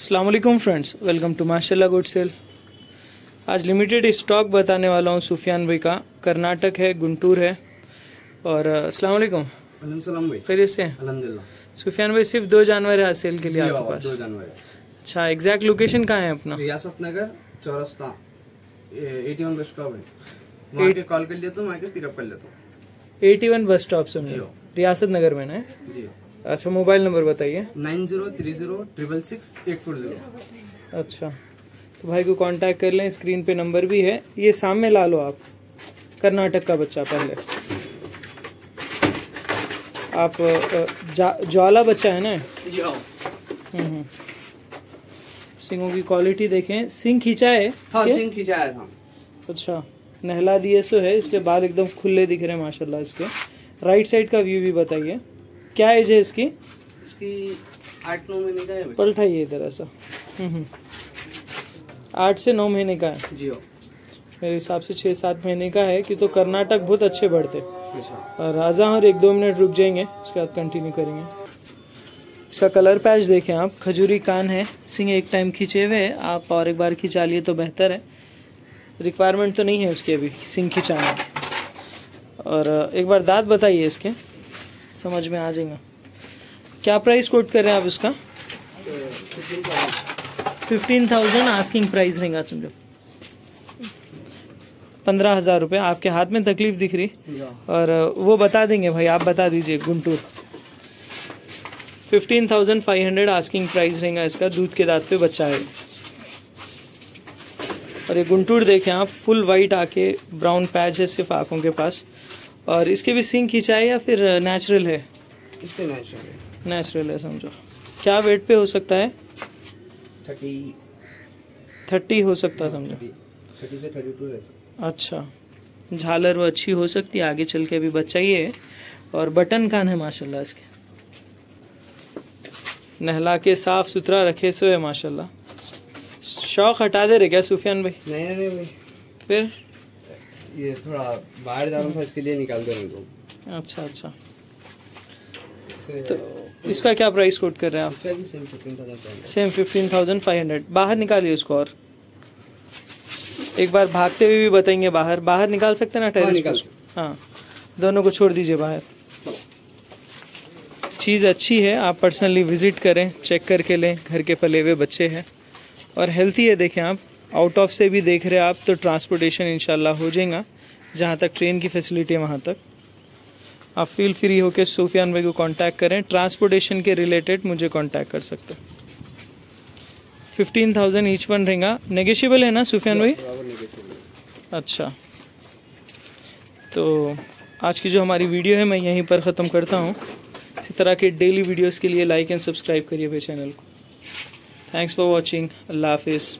Aslam friends welcome to माशाल्लाह good sale आज limited stock बताने वाला हूँ सुफियान भाई का। कर्नाटक है गुंटूर है। और अस्सलाम वालेकुम भाई। खैरियत से? हैं? सुफियान भाई सिर्फ़ दो जानवर है सेल के लिए आपके पास? दो जनवरी अच्छा एग्जैक्ट लोकेशन कहाँ है अपना? रियासत नगर चौरस्ता एटी वन बस स्टॉप है। वहाँ कॉल कर लिया तो वहाँ पिकअप कर लेता हूँ। एटी वन बस स्टॉप जी। रियासत नगर में ना? जी। अच्छा मोबाइल नंबर बताइए। Nine zero three zero triple six eight four zero. अच्छा तो भाई को कांटेक्ट कर लें स्क्रीन पे नंबर भी है। ये सामने ला लो आप कर्नाटक का बच्चा पहले। आप ज्वाला बच्चा है ना? हाँ हम्म, हम्म। सिंगों की क्वालिटी देखें। सिंह खींचा है हाँ? सिंह खिंचाया था अच्छा नहला दिए सो है इसके बाल एकदम खुले दिख रहे हैं माशाल्लाह इसके। राइट साइड का व्यू भी बताइए। क्या एज है इसकी? इसकी आठ नौ महीने का है पलटाइए इधर ऐसा। हम्म, हम्म। आठ से नौ महीने का है? जी हाँ। मेरे हिसाब से छः सात महीने का है कि तो कर्नाटक बहुत अच्छे बढ़ते। अच्छा। और राजा और एक दो मिनट रुक जाएँगे उसके बाद कंटिन्यू करेंगे। इसका कलर पैच देखें आप। खजूरी कान है। सिंह एक टाइम खींचे हुए हैं। आप और एक बार खिंचा लिए तो बेहतर है। रिक्वायरमेंट तो नहीं है उसके अभी सिंह खिंचाने और एक बार दांत बताइए इसके। समझ में आ जाएगा। क्या प्राइस कोट कर रहे हैं आप इसका? फिफ्टीन थाउज़ेंड आस्किंग प्राइस रहेगा समझो पंद्रह हज़ार रुपये आपके हाथ में तकलीफ़ दिख रही। और वो बता देंगे भाई आप बता दीजिए Guntur. Fifteen thousand five hundred asking price रहेगा इसका दूध के दांत पे बच्चा है। और ये गुंटूर देखें आप फुल वाइट आके ब्राउन पैच है सिर्फ़ आँखों के पास। और इसके भी सिंग खिंचाए या फिर नेचुरल है? इसके नेचुरल है। नेचुरल है समझो। क्या वेट पे हो सकता है? थर्टी। थर्टी हो सकता है समझो। थर्टी। से थर्टी टू है अच्छा। झालर वो अच्छी हो सकती है आगे चल के अभी बच्चा ही है। और बटन कान है माशाल्लाह इसके। नहला के साफ़ सुथरा रखे सो है माशाल्लाह। शौक हटा दे रहे क्या सुफियान भाई? नहीं नहीं भाई फिर? ये थोड़ा बाहर जा रहा था इसके लिए निकाल दे रहे तो अच्छा। अच्छा तो इसका क्या प्राइस कोट कर रहे हैं आप? Same fifteen thousand same fifteen thousand five hundred बाहर निकालिए उसको और एक बार भागते हुए भी बताएँगे बाहर। बाहर निकाल सकते हैं ना टेरिस हाँ। दोनों को छोड़ दीजिए बाहर। चीज़ अच्छी है आप पर्सनली विज़िट करें चेक करके लें घर के पले हुए बच्चे हैं। और हेल्थी है देखें आप। आउट ऑफ़ से भी देख रहे आप तो ट्रांसपोर्टेशन इंशाल्लाह हो जाएगा। जहाँ तक ट्रेन की फैसिलिटी है, वहाँ तक। आप फील फ्री होकर सूफियान भाई को कांटेक्ट करें। ट्रांसपोर्टेशन के रिलेटेड मुझे कांटेक्ट कर सकते हैं। फिफ्टीन थाउज़ेंड ईच वन रहेगा। नेगोशियबल है ना सूफियान भाई? अच्छा। तो आज की जो हमारी वीडियो है, मैं यहीं पर ख़त्म करता हूँ। इसी तरह के डेली वीडियोस के लिए लाइक एंड सब्सक्राइब करिए मेरे चैनल को। थैंक्स फॉर वॉचिंग अल्लाह हाफिज़।